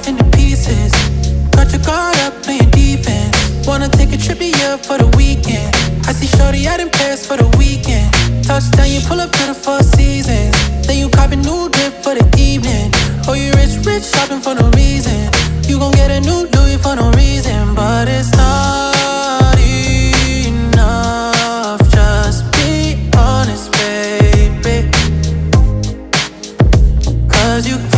heart into pieces. Got your guard up, playing defense. Wanna take a trip to Europe for the weekend. I see Shorty out in Paris for the weekend. Touchdown, you pull up to the Four Seasons. Then you cop a new drip for the evening. Oh, you rich, rich, shopping for no reason. You gon' get a new Louis for no reason, but it's not. you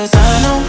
Cause I know